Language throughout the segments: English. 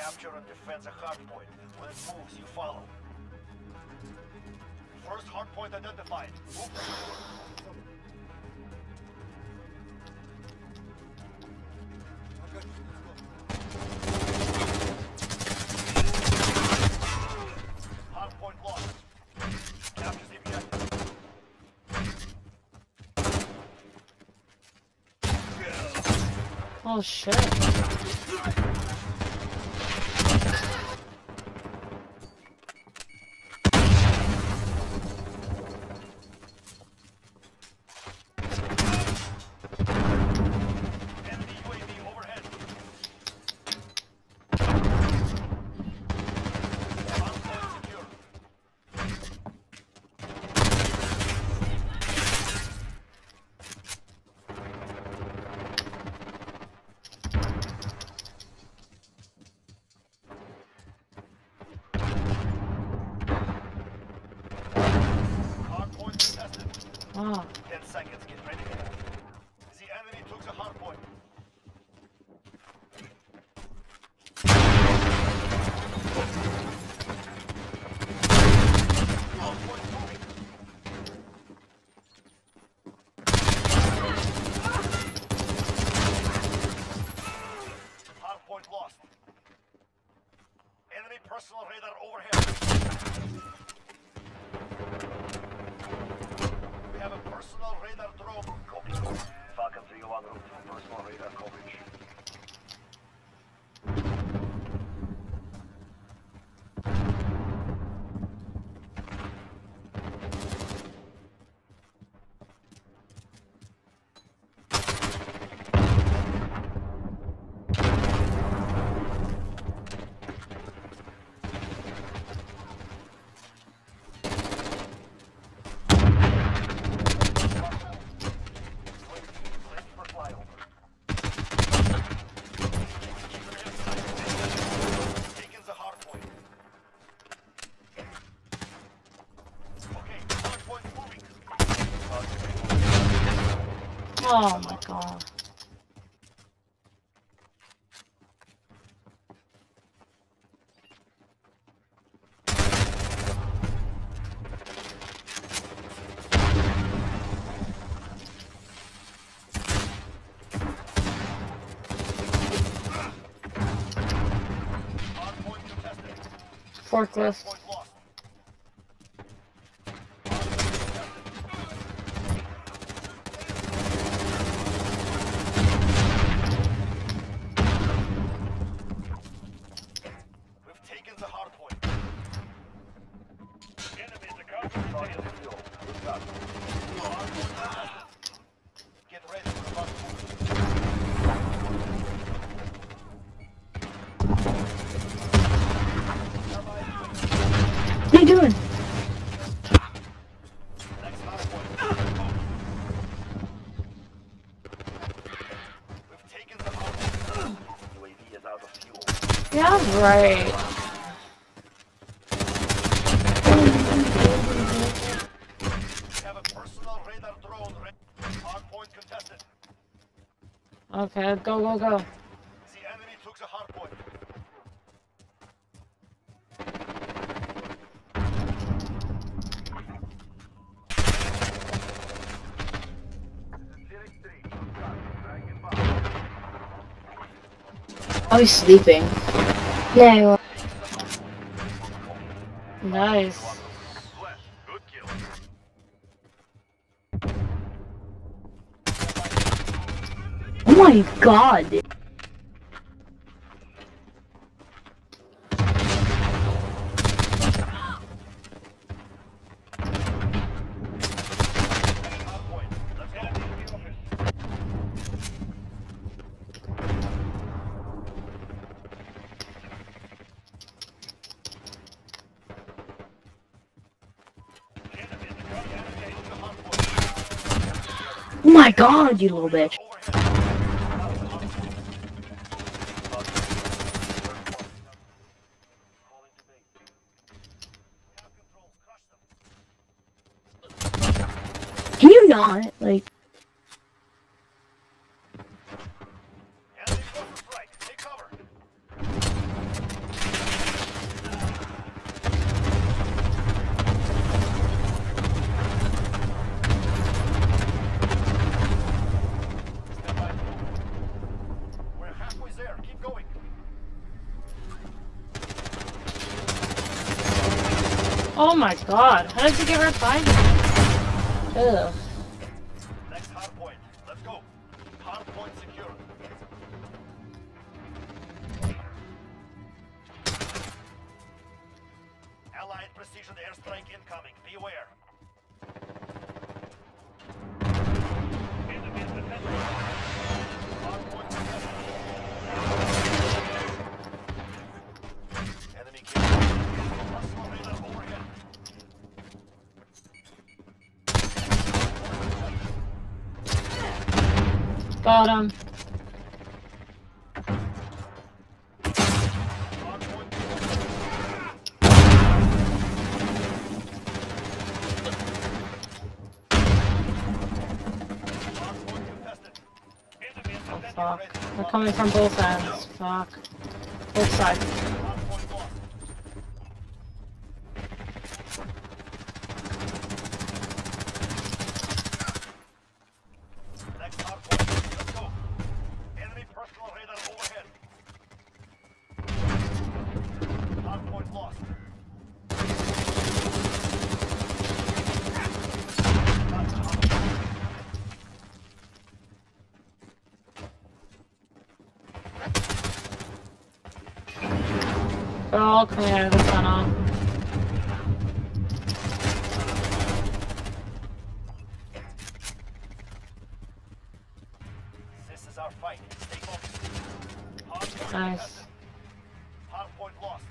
Capture and defend the hardpoint. When it moves, you follow. First hardpoint identified. Move. Oh shit. Enemy UAV overhead. Hardpoint secure. Hardpoint contested. Oh. Ten seconds. Get ready. The enemy took the lost. Enemy personal radar overhead. Falcon 301 route for personal radar coverage. Ready for flyover. Taking the hard point. Okay, hard point moving. Oh my god. Forklift. Point right. Okay, go, go, go. The enemy took the hard point. Oh, he's sleeping. Will. Nice. Oh my god. Hard point. Let's go. The office. Enemies are coming. Enemy took the hard point. Oh my god, you little bitch. Can you not? Like, Oh my god, how did you get by me? Ugh. Is Oh fuck. They're coming from both ends. Fuck. Both sides. Hard point lost. Next hard point. Let's go. Enemy personal radar overhead. Hard point lost. That's hard point. They're all coming out of the tunnel. This is our fight. Stay focused. Hard Nice. contested. Hard point lost.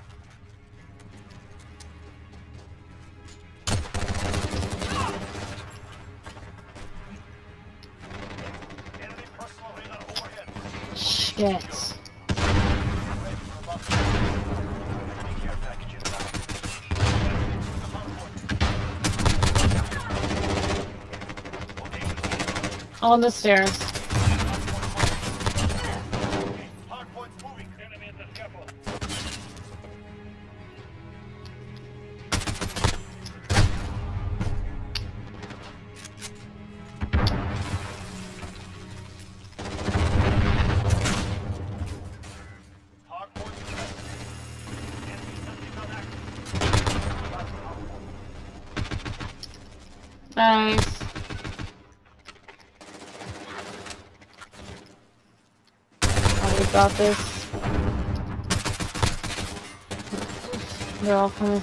Enemy personal overhead. Shit. Ready for bust. Take care package inbound. Hard point. Okay. On the stairs. Hard point's moving. Enemy at the scaffold. Hard point contested. Enemy sentinel active. That's hard point. Nice. Oh, we got this. They're all coming.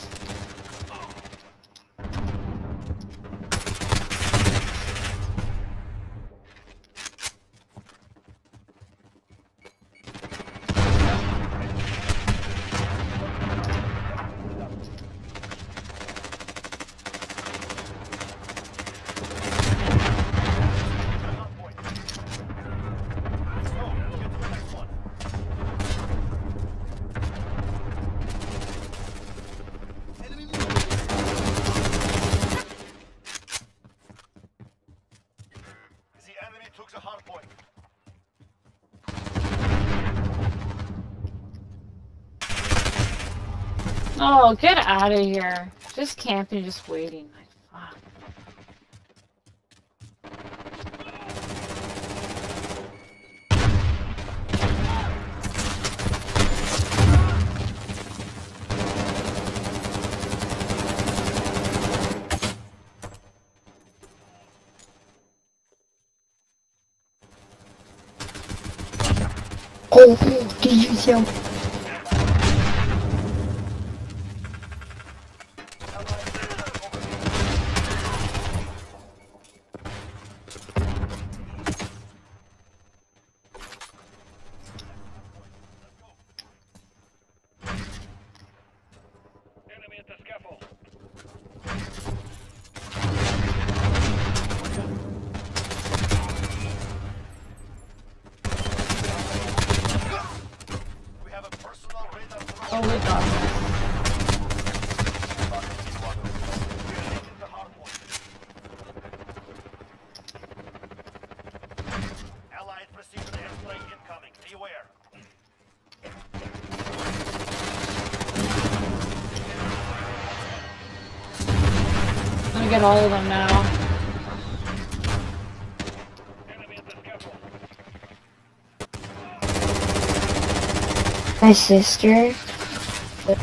Hard point. Let's go. Get to the next one. The enemy took the hard point. Oh, get out of here. Just camping, just waiting. Like, fuck. Oh, did you see him? Beware. I'm gonna get all of them now. Enemy at the scaffold. My sister. But